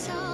so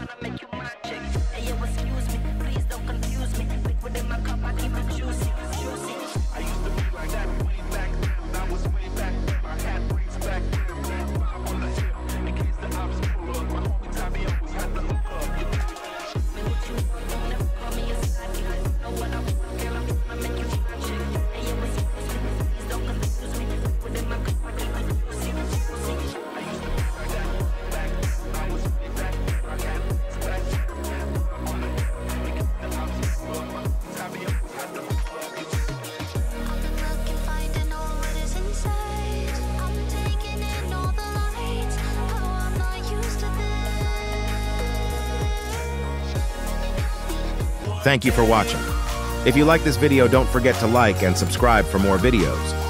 wanna make you my chick. Thank you for watching. If you like this video, don't forget to like and subscribe for more videos.